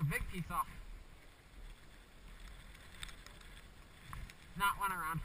a big piece off. Not one around.